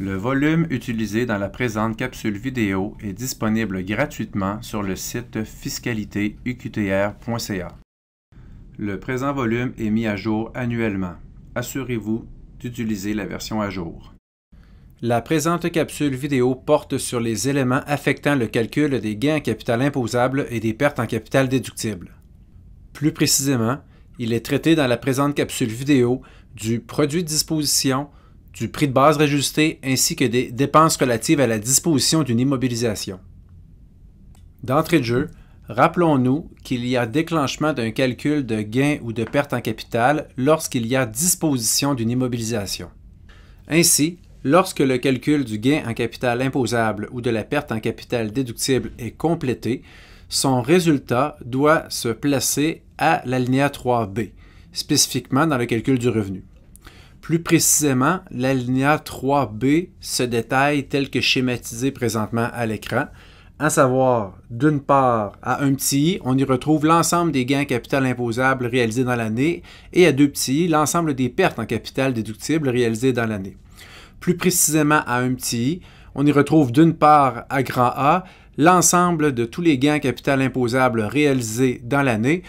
Le volume utilisé dans la présente capsule vidéo est disponible gratuitement sur le site fiscalitéuqtr.ca. Le présent volume est mis à jour annuellement. Assurez-vous d'utiliser la version à jour. La présente capsule vidéo porte sur les éléments affectant le calcul des gains en capital imposable et des pertes en capital déductible. Plus précisément, il est traité dans la présente capsule vidéo du produit de disposition, du prix de base rajusté ainsi que des dépenses relatives à la disposition d'une immobilisation. D'entrée de jeu, rappelons-nous qu'il y a déclenchement d'un calcul de gain ou de perte en capital lorsqu'il y a disposition d'une immobilisation. Ainsi, lorsque le calcul du gain en capital imposable ou de la perte en capital déductible est complété, son résultat doit se placer à l'alinéa 3B, spécifiquement dans le calcul du revenu. Plus précisément, l'alinéa 3B se détaille tel que schématisé présentement à l'écran, à savoir, d'une part, à un petit i, on y retrouve l'ensemble des gains en capital imposables réalisés dans l'année, et à deux petits i, l'ensemble des pertes en capital déductibles réalisées dans l'année. Plus précisément, à un petit i, on y retrouve d'une part, à grand A, l'ensemble de tous les gains en capital imposables réalisés dans l'année,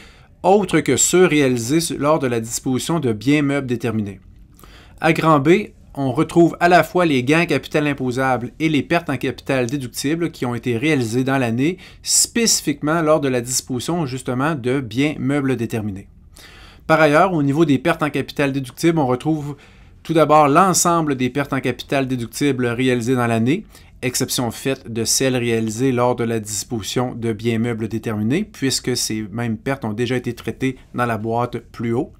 autres que ceux réalisés lors de la disposition de biens meubles déterminés. À grand B, on retrouve à la fois les gains capital imposable et les pertes en capital déductible qui ont été réalisés dans l'année, spécifiquement lors de la disposition justement de biens meubles déterminés. Par ailleurs, au niveau des pertes en capital déductible, on retrouve tout d'abord l'ensemble des pertes en capital déductible réalisées dans l'année, exception faite de celles réalisées lors de la disposition de biens meubles déterminés, puisque ces mêmes pertes ont déjà été traitées dans la boîte plus haut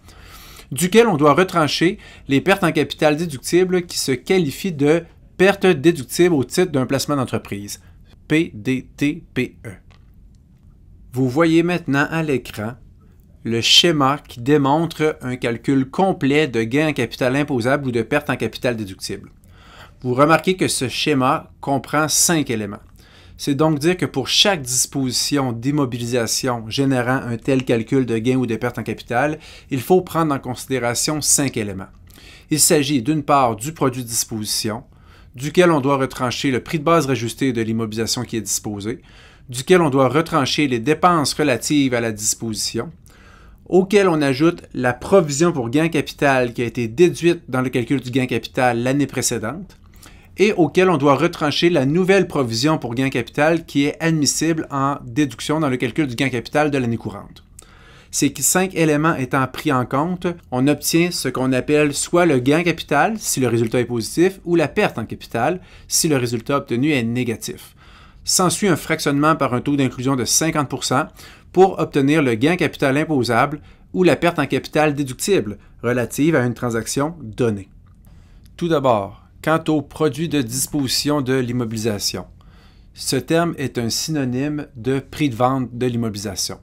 duquel on doit retrancher les pertes en capital déductible qui se qualifient de pertes déductibles au titre d'un placement d'entreprise, PDTPE. Vous voyez maintenant à l'écran le schéma qui démontre un calcul complet de gains en capital imposable ou de pertes en capital déductible. Vous remarquez que ce schéma comprend cinq éléments. C'est donc dire que pour chaque disposition d'immobilisation générant un tel calcul de gain ou de perte en capital, il faut prendre en considération cinq éléments. Il s'agit d'une part du produit de disposition, duquel on doit retrancher le prix de base rajusté de l'immobilisation qui est disposée, duquel on doit retrancher les dépenses relatives à la disposition, auquel on ajoute la provision pour gain capital qui a été déduite dans le calcul du gain capital l'année précédente, et auquel on doit retrancher la nouvelle provision pour gain capital qui est admissible en déduction dans le calcul du gain capital de l'année courante. Ces cinq éléments étant pris en compte, on obtient ce qu'on appelle soit le gain capital si le résultat est positif ou la perte en capital si le résultat obtenu est négatif. S'ensuit un fractionnement par un taux d'inclusion de 50% pour obtenir le gain capital imposable ou la perte en capital déductible relative à une transaction donnée. Tout d'abord, Quant au produit de disposition de l'immobilisation, ce terme est un synonyme de prix de vente de l'immobilisation.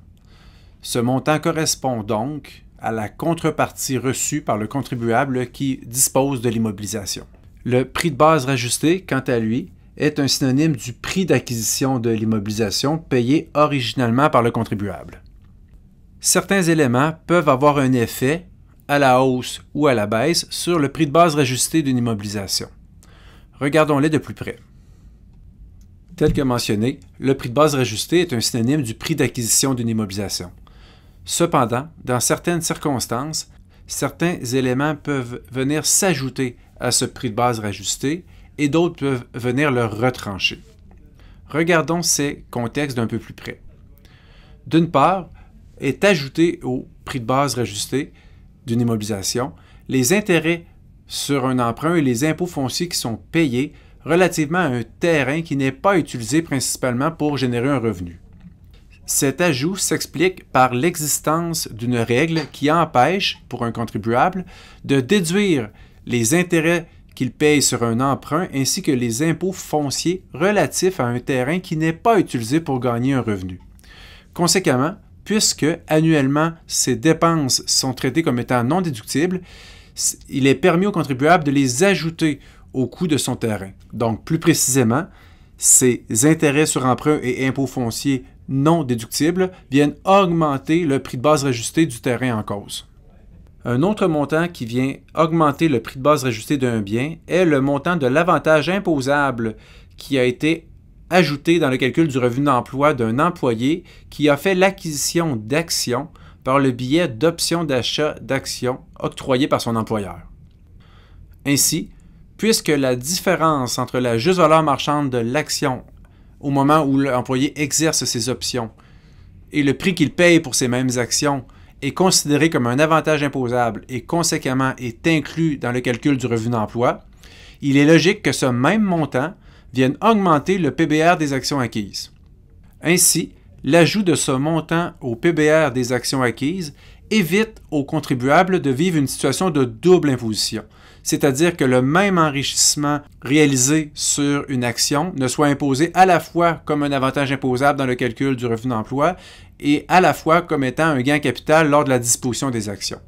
Ce montant correspond donc à la contrepartie reçue par le contribuable qui dispose de l'immobilisation. Le prix de base rajusté, quant à lui, est un synonyme du prix d'acquisition de l'immobilisation payé originalement par le contribuable. Certains éléments peuvent avoir un effet à la hausse ou à la baisse sur le prix de base rajusté d'une immobilisation. Regardons-les de plus près. Tel que mentionné, le prix de base rajusté est un synonyme du prix d'acquisition d'une immobilisation. Cependant, dans certaines circonstances, certains éléments peuvent venir s'ajouter à ce prix de base rajusté et d'autres peuvent venir le retrancher. Regardons ces contextes d'un peu plus près. D'une part, est ajouté au prix de base rajusté d'une immobilisation les intérêts sur un emprunt et les impôts fonciers qui sont payés relativement à un terrain qui n'est pas utilisé principalement pour générer un revenu. Cet ajout s'explique par l'existence d'une règle qui empêche, pour un contribuable, de déduire les intérêts qu'il paye sur un emprunt ainsi que les impôts fonciers relatifs à un terrain qui n'est pas utilisé pour gagner un revenu. Conséquemment, puisque annuellement ces dépenses sont traitées comme étant non déductibles, il est permis au contribuable de les ajouter au coût de son terrain. Donc, plus précisément, ces intérêts sur emprunt et impôts fonciers non déductibles viennent augmenter le prix de base ajusté du terrain en cause. Un autre montant qui vient augmenter le prix de base rajusté d'un bien est le montant de l'avantage imposable qui a été ajouté dans le calcul du revenu d'emploi d'un employé qui a fait l'acquisition d'actions par le biais d'options d'achat d'actions octroyées par son employeur. Ainsi, puisque la différence entre la juste valeur marchande de l'action au moment où l'employé exerce ses options et le prix qu'il paye pour ces mêmes actions est considéré comme un avantage imposable et conséquemment est inclus dans le calcul du revenu d'emploi, il est logique que ce même montant vienne augmenter le PBR des actions acquises. Ainsi, l'ajout de ce montant au PBR des actions acquises évite aux contribuables de vivre une situation de double imposition, c'est-à-dire que le même enrichissement réalisé sur une action ne soit imposé à la fois comme un avantage imposable dans le calcul du revenu d'emploi et à la fois comme étant un gain capital lors de la disposition des actions.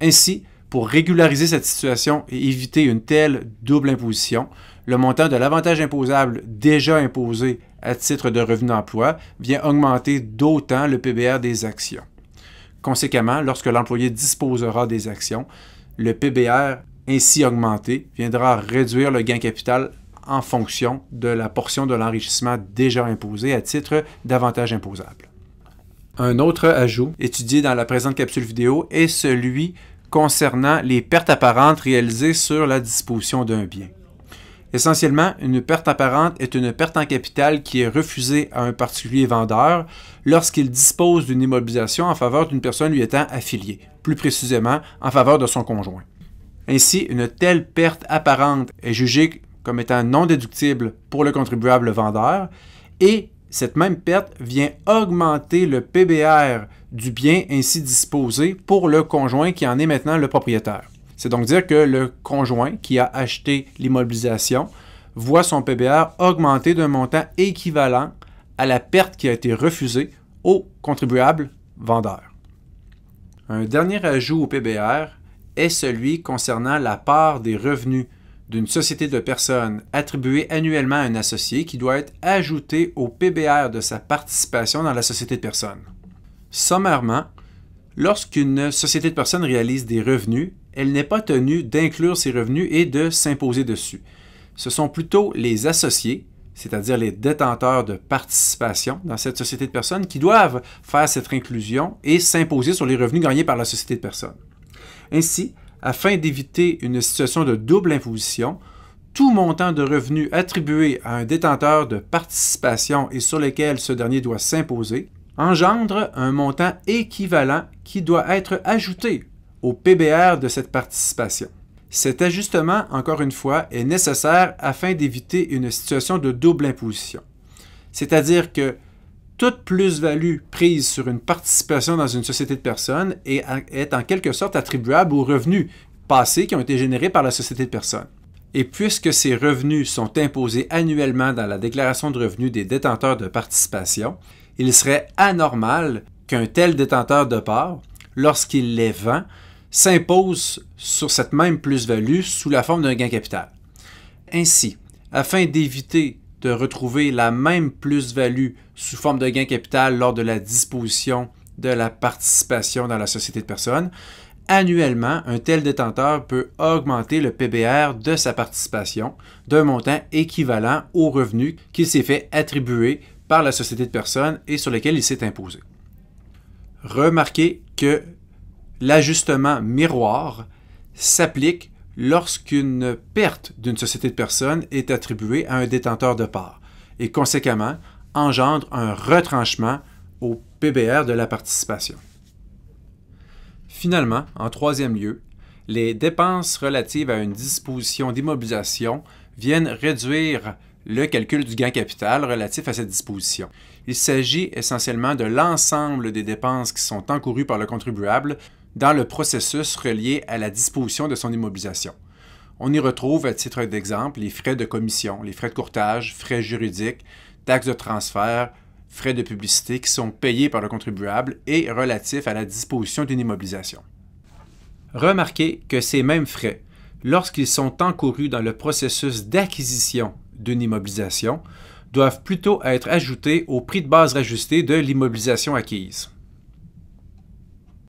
Ainsi, pour régulariser cette situation et éviter une telle double imposition, le montant de l'avantage imposable déjà imposé à titre de revenu d'emploi vient augmenter d'autant le PBR des actions. Conséquemment, lorsque l'employé disposera des actions, le PBR ainsi augmenté viendra réduire le gain capital en fonction de la portion de l'enrichissement déjà imposé à titre d'avantage imposable. Un autre ajout étudié dans la présente capsule vidéo est celui concernant les pertes apparentes réalisées sur la disposition d'un bien. Essentiellement, une perte apparente est une perte en capital qui est refusée à un particulier vendeur lorsqu'il dispose d'une immobilisation en faveur d'une personne lui étant affiliée, plus précisément en faveur de son conjoint. Ainsi, une telle perte apparente est jugée comme étant non déductible pour le contribuable vendeur et cette même perte vient augmenter le PBR du bien ainsi disposé pour le conjoint qui en est maintenant le propriétaire. C'est donc dire que le conjoint qui a acheté l'immobilisation voit son PBR augmenter d'un montant équivalent à la perte qui a été refusée au contribuable vendeur. Un dernier ajout au PBR est celui concernant la part des revenus d'une société de personnes attribuée annuellement à un associé qui doit être ajouté au PBR de sa participation dans la société de personnes. Sommairement, lorsqu'une société de personnes réalise des revenus, elle n'est pas tenue d'inclure ces revenus et de s'imposer dessus. Ce sont plutôt les associés, c'est-à-dire les détenteurs de participation dans cette société de personnes, qui doivent faire cette inclusion et s'imposer sur les revenus gagnés par la société de personnes. Ainsi, afin d'éviter une situation de double imposition, tout montant de revenus attribué à un détenteur de participation et sur lequel ce dernier doit s'imposer engendre un montant équivalent qui doit être ajouté au PBR de cette participation. Cet ajustement, encore une fois, est nécessaire afin d'éviter une situation de double imposition. C'est-à-dire que toute plus-value prise sur une participation dans une société de personnes est, en quelque sorte attribuable aux revenus passés qui ont été générés par la société de personnes. Et puisque ces revenus sont imposés annuellement dans la déclaration de revenus des détenteurs de participation, il serait anormal qu'un tel détenteur de parts, lorsqu'il les vend, s'impose sur cette même plus-value sous la forme d'un gain capital. Ainsi, afin d'éviter de retrouver la même plus-value sous forme de gain capital lors de la disposition de la participation dans la société de personnes, annuellement, un tel détenteur peut augmenter le PBR de sa participation d'un montant équivalent au revenu qu'il s'est fait attribuer par la société de personnes et sur lequel il s'est imposé. Remarquez que l'ajustement miroir s'applique lorsqu'une perte d'une société de personnes est attribuée à un détenteur de parts et conséquemment engendre un retranchement au PBR de la participation. Finalement, en troisième lieu, les dépenses relatives à une disposition d'immobilisation viennent réduire le calcul du gain capital relatif à cette disposition. Il s'agit essentiellement de l'ensemble des dépenses qui sont encourues par le contribuable dans le processus relié à la disposition de son immobilisation. On y retrouve, à titre d'exemple, les frais de commission, les frais de courtage, frais juridiques, taxes de transfert, frais de publicité qui sont payés par le contribuable et relatifs à la disposition d'une immobilisation. Remarquez que ces mêmes frais, lorsqu'ils sont encourus dans le processus d'acquisition d'une immobilisation, doivent plutôt être ajoutés au prix de base rajusté de l'immobilisation acquise.